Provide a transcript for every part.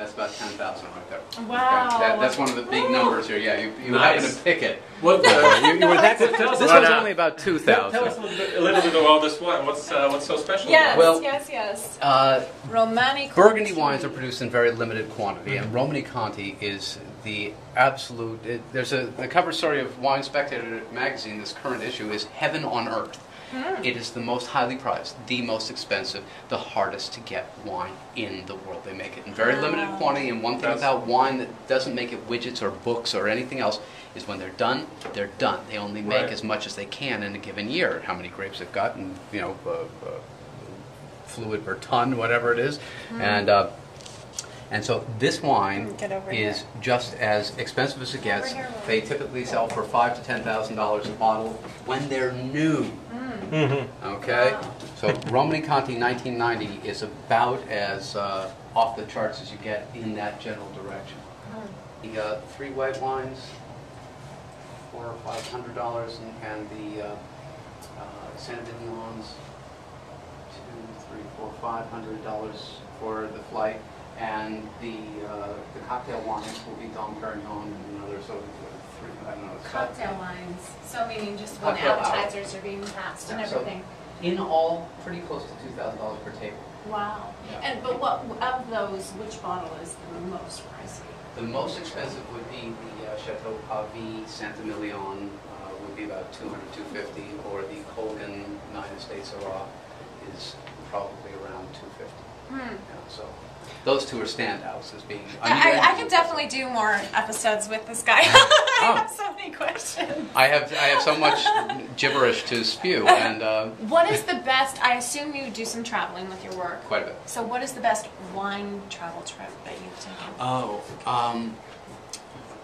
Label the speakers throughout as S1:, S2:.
S1: That's about ten thousand right there.
S2: Wow.
S1: Okay, that- That's one of the big numbers here, yeah, you, you happen
S3: Nice.
S1: to pick it.
S3: What,
S1: Uh,
S3: uh,
S1: you- you were that good.
S3: Tell us
S1: This
S3: about
S1: was
S3: that.
S1: only about 2,000.
S3: tell us a little bit, a little bit about this wine. What's uh, what's so special?
S2: Yes,
S3: about
S1: Well-
S2: yes, yes.
S1: Uh,
S2: Romani
S1: Burgundy
S2: Conti.
S1: wines are produced in very limited quantity, and Romanée-Conti is the absolute. It, there's a the cover story of Wine Spectator magazine. This current issue is heaven on earth. It is the most highly prized, the most expensive, the hardest to get wine in the world. They make it in very limited quantity, and one thing
S3: That's-
S1: about wine that doesn't make it widgets or books or anything else is when they're done, they're done. They only make
S3: Right.
S1: as much as they can in a given year. How many grapes they've got, and you know. Uh, uh, fluid per ton, whatever it is, and uh, and so this wine
S2: Mm, Get over
S1: is
S2: here.
S1: just as expensive as it gets.
S2: Here,
S1: They typically sell for five to ten thousand dollars a bottle when they're new.
S3: Mm-hmm.
S1: Okay,
S2: Wow.
S1: so Romanée-Conti 1990 is about as uh, off the charts as you get in that general direction.
S2: Mm.
S1: The uh, three white wines, four or five hundred dollars, and, and the uh, uh, Saint-Vignons, two, three, four, five hundred dollars for the flight, and the uh, the cocktail wines will be Dom Perignon and another sort of three, I don't know.
S2: Cocktail wines. So meaning just when
S1: Cocktail hour.
S2: appetizers are being passed and
S1: Yeah, so-
S2: everything.
S1: In all, pretty close to two thousand dollars per table.
S2: Wow.
S1: Yeah.
S2: And but what of those, which bottle is the most pricey?
S1: The most expensive would be the uh, Chateau Pavie Saint-Emilion, uh, would be about 200, 250, or the Colgin United States Syrah is probably around 250.
S2: Hmm.
S1: Yeah, so those two are standouts as being.
S2: I, I can definitely do more episodes with this guy.
S1: Oh.
S2: I have so many questions.
S1: I have I have so much gibberish to spew, and uh,
S2: What is the best? I assume you do some traveling with your work.
S1: quite a bit.
S2: So what is the best wine travel trip that you've taken?
S1: Oh, um,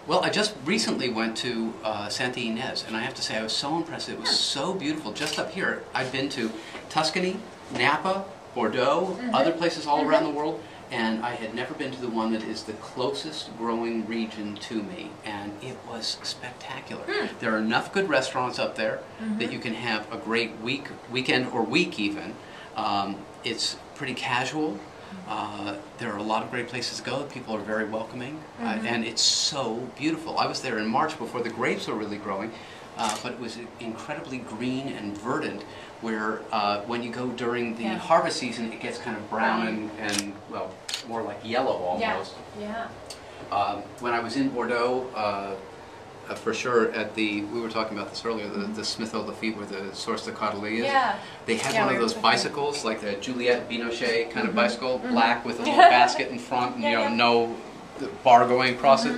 S1: well, I just recently went to uh, Santa Ynez, and I have to say I was so impressed. It was so beautiful. Just up here, I've been to Tuscany, Napa, Bordeaux, other places all around the world, and I had never been to the one that is the closest growing region to me, and it was spectacular. There are enough good restaurants up there that you can have a great week, weekend, or week even. Um, it's pretty casual. Uh, there are a lot of great places to go. People are very welcoming, uh, and it's so beautiful. I was there in March before the grapes were really growing, uh, but it was incredibly green and verdant. Where uh, when you go during the
S2: Yeah.
S1: harvest season, it gets kind of brown and, and well, more like yellow almost.
S2: Yeah.
S1: Um, when I was in Bordeaux, uh, uh, for sure, at the we were talking about this earlier, the, the Smith Lafitte where the Source de Caudalie is.
S2: Yeah.
S1: They had
S2: Yeah,
S1: one of those bicycles, like the Juliette Binoche kind of bicycle, black with a little basket in front, and
S2: Yeah,
S1: you know,
S2: yeah.
S1: no bar going across it.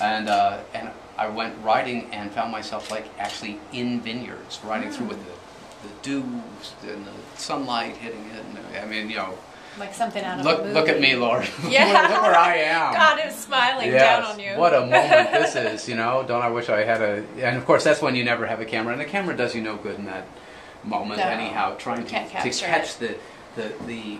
S1: And uh, and I went riding and found myself like actually in vineyards, riding through with hmm. the the dew and the sunlight hitting it. And, I mean, you know,
S2: Like something out of
S1: look
S2: a movie.
S1: look at me, Lord.
S2: Yeah.
S1: look where I am.
S2: God is smiling
S1: Yes,
S2: down on you.
S1: What a moment this is, you know. Don't I wish I had a. And of course, that's when you never have a camera, and the camera does you no good in that moment,
S2: No.
S1: anyhow. Trying to, to catch the, the the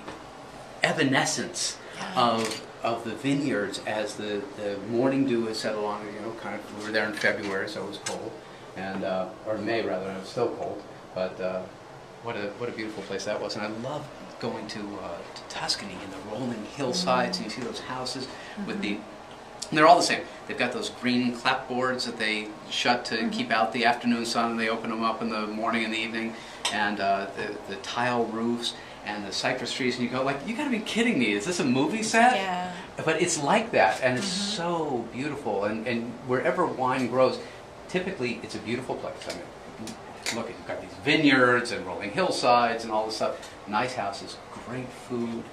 S1: evanescence of of the vineyards as the, the morning dew has settled on. You know, kind of. We were there in February, so it was cold, and uh, or May rather, and it was still cold. But uh, what a what a beautiful place that was, and I love going to, uh, to Tuscany and the rolling hillsides, and you see those houses with the they're all the same. They've got those green clapboards that they shut to keep out the afternoon sun, and they open them up in the morning and the evening, and uh, the, the tile roofs and the cypress trees, and you go like, you got to be kidding me! Is this a movie set?
S2: Yeah.
S1: But it's like that, and it's mm-hmm. so beautiful. And, and wherever wine grows, typically it's a beautiful place. I mean, look, you've got these vineyards and rolling hillsides and all this stuff. Nice houses, great food.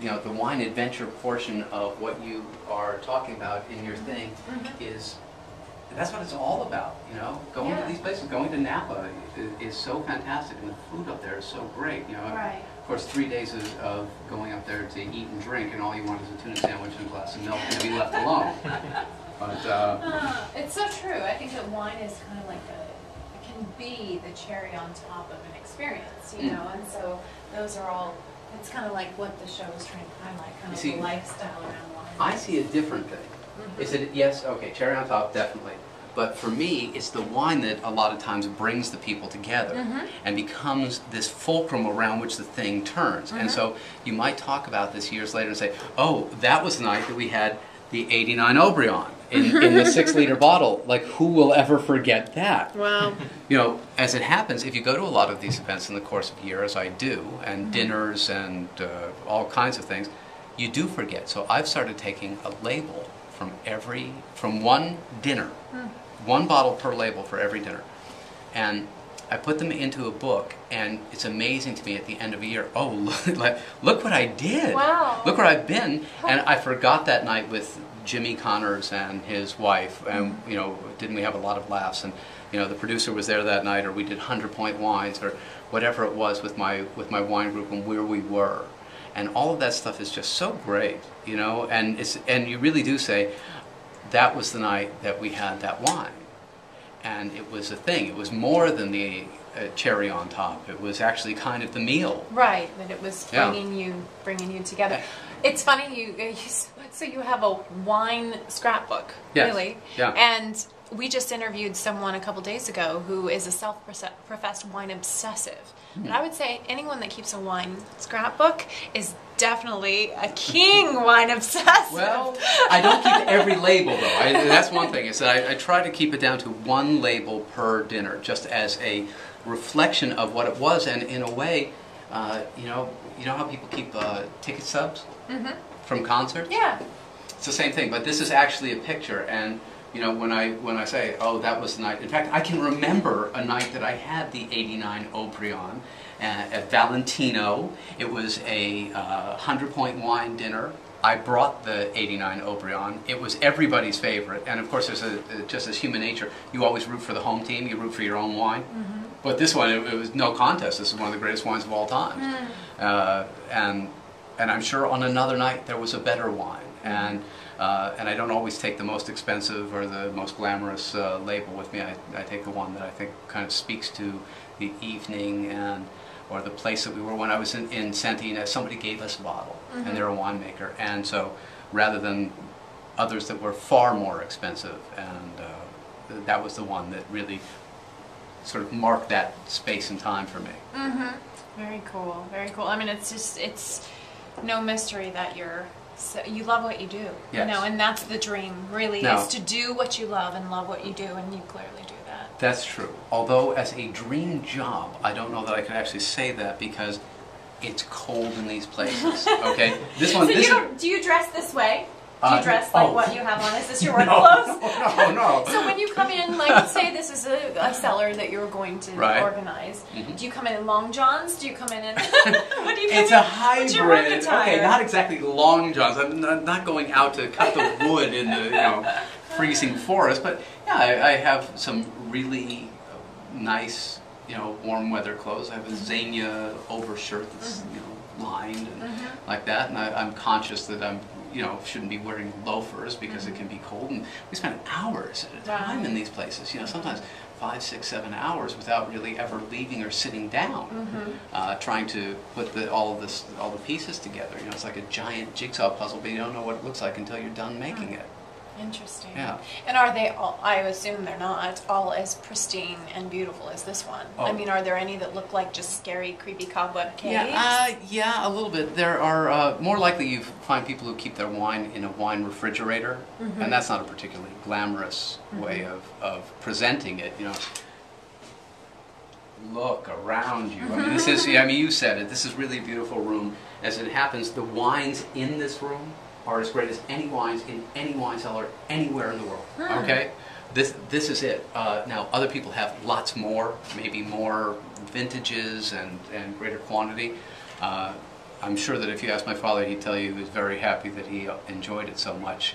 S1: You know, the wine adventure portion of what you are talking about in your thing mm-hmm. is that's what it's all about. You know, going
S2: Yeah.
S1: to these places, going to Napa is, is so fantastic, and the food up there is so great. You know,
S2: Right.
S1: of course, three days of, of going up there to eat and drink, and all you want is a tuna sandwich and a glass of milk, and be left alone. But uh,
S2: Uh, it's so true. I think that wine is kind of like a, it can be the cherry on top of an experience, you
S1: Mm.
S2: know, and so those are all, it's kind of like what the show is trying to highlight, kind
S1: You
S2: of
S1: see,
S2: the lifestyle around wine.
S1: I see a different thing. Is it yes? Okay, cherry on top, definitely. But for me, it's the wine that a lot of times brings the people together
S2: Mm-hmm.
S1: and becomes this fulcrum around which the thing turns.
S2: Mm-hmm.
S1: And so you might talk about this years later and say, oh, that was the night that we had the 89 Haut-Brion in, in the six liter bottle. Like, who will ever forget that?
S2: Wow.
S1: You know, as it happens, if you go to a lot of these events in the course of a year, as I do, and dinners and uh, all kinds of things, you do forget. So I've started taking a label from every, from one dinner, one bottle per label for every dinner. And I put them into a book, and it's amazing to me at the end of a year. Oh, look, like, look what I did!
S2: Wow.
S1: Look where I've been. And I forgot that night with Jimmy Connors and his wife, and mm. you know, didn't we have a lot of laughs? And you know, the producer was there that night, or we did hundred point wines, or whatever it was with my with my wine group and where we were. And all of that stuff is just so great, you know. And it's and you really do say, that was the night that we had that wine and it was a thing. It was more than the uh, cherry on top. It was actually kind of the meal.
S2: Right, that it was
S1: Yeah.
S2: bringing you bringing you together. It's funny you, you so you have a wine scrapbook,
S1: Yes,
S2: really,
S1: yeah.
S2: and we just interviewed someone a couple days ago who is a self-professed wine obsessive.
S1: Hmm.
S2: But I would say anyone that keeps a wine scrapbook is definitely a king wine obsessive.
S1: Well, I don't keep every label though. I, that's one thing. Is that I, I try to keep it down to one label per dinner, just as a reflection of what it was, and in a way, uh, you know, you know how people keep uh, ticket stubs from concerts.
S2: yeah.
S1: It's the same thing, but this is actually a picture, and you know when I when I say, oh, that was the night. In fact, I can remember a night that I had the '89 Haut-Brion uh, at Valentino. It was a uh, hundred point wine dinner. I brought the '89 Haut-Brion. It was everybody's favorite, and of course, there's a just as human nature. You always root for the home team. You root for your own wine. But this one, it, it was no contest. This is one of the greatest wines of all time, uh, and and I'm sure on another night there was a better wine. And uh, and I don't always take the most expensive or the most glamorous uh, label with me. I, I take the one that I think kind of speaks to the evening and or the place that we were when I was in, in Santa Ynez. Somebody gave us a bottle, and they're a winemaker, and so rather than others that were far more expensive, and uh, that was the one that really sort of marked that space and time for me. Mm-hmm.
S2: Very cool. Very cool. I mean, it's just it's no mystery that you're so, you love what you do. You know, and that's the dream. Really,
S1: No.
S2: is to do what you love and love what you do, and you clearly do that.
S1: That's true. Although, as a dream job, I don't know that I could actually say that because it's cold in these places. Okay, this one.
S2: so
S1: this
S2: you
S1: is-
S2: don't, do you dress this way? Do you
S1: Uh,
S2: dress like
S1: oh.
S2: what you have on? Is this your work
S1: no,
S2: clothes?
S1: no, no.
S2: So when you come in, like say this is a, a cellar that you're going to
S1: Right.
S2: organize,
S1: Mhm.
S2: do you come in in long johns? Do you come in in what do you come
S1: It's
S2: in?
S1: a
S2: What's your work
S1: hybrid. Okay, not exactly long johns. I'm not, going out to cut the wood in the you know freezing forest, but yeah, I, I have some really nice you know warm weather clothes. I have a Zegna overshirt that's you know lined and like that, and I, I'm conscious that I'm you know shouldn't be wearing loafers because it can be cold, and we spend hours at a time
S2: Right.
S1: in these places. You know, sometimes five, six, seven hours without really ever leaving or sitting down, uh, trying to put the, all of this, all the pieces together. You know, it's like a giant jigsaw puzzle, but you don't know what it looks like until you're done making it.
S2: Interesting.
S1: Yeah.
S2: And are they all, I assume they're not all as pristine and beautiful as this one? I
S1: Oh.
S2: mean, are there any that look like just scary, creepy cobweb caves?
S1: Yeah, uh, yeah, a little bit. There are uh, more likely you find people who keep their wine in a wine refrigerator, and that's not a particularly glamorous way of, of presenting it. You know, look around you. I mean, this is. I mean, you said it. This is really a beautiful room. As it happens, the wines in this room are as great as any wines in any wine cellar anywhere in the world. Okay. This, this is it. Uh, now, other people have lots more, maybe more vintages and, and greater quantity. Uh, I'm sure that if you asked my father, he'd tell you he was very happy that he enjoyed it so much.